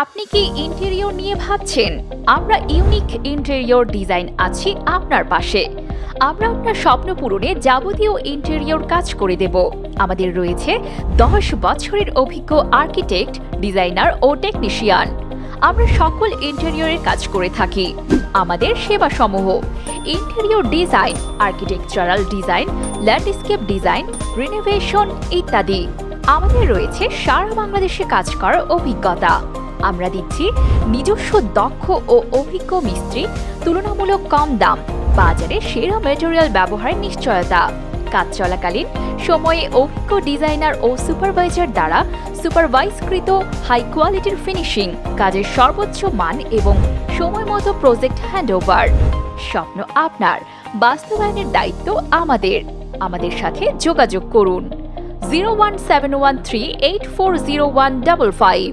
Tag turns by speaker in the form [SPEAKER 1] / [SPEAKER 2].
[SPEAKER 1] আপনি কি ইন্টেরিয়র নিয়ে ভাবছেন? আমরা ইউনিক ইন্টেরিয়র ডিজাইন আছি আপনার পাশে। আমরা আপনার স্বপ্ন পূরণে যাবতীয় ইন্টেরিয়র কাজ করে দেব। আমাদের রয়েছে দশ বছরের অভিজ্ঞ আর্কিটেক্ট ডিজাইনার ও টেকনিশিয়ান আমরা সকল ইন্টেরিয়রের কাজ করে থাকি। আমাদের সেবা সমূহ interior design architectural design landscape design renovation ইত্যাদি। আমাদের রয়েছে সারা বাংলাদেশে কাজ করার অভিজ্ঞতা। আমরা দিচ্ছি নিজস্ব দক্ষ ও অভিজ্ঞ মিস্ত্রি, তুলনামূলক কম দাম, বাজারে সেরা ম্যাটেরিয়াল ব্যবহারের নিশ্চয়তা। কাজ চলাকালীন সময়ে অভিজ্ঞ ডিজাইনার ও সুপারভাইজার দ্বারা সুপারভাইজকৃত হাই কোয়ালিটির ফিনিশিং কাজের সর্বোচ্চ মান এবং সময় মতো প্রজেক্ট হ্যান্ডওভার স্বপ্ন আপনার, বাস্তবায়নের দায়িত্ব আমাদের। আমাদের সাথে যোগাযোগ করুন। Zero one seven one three eight four zero one double five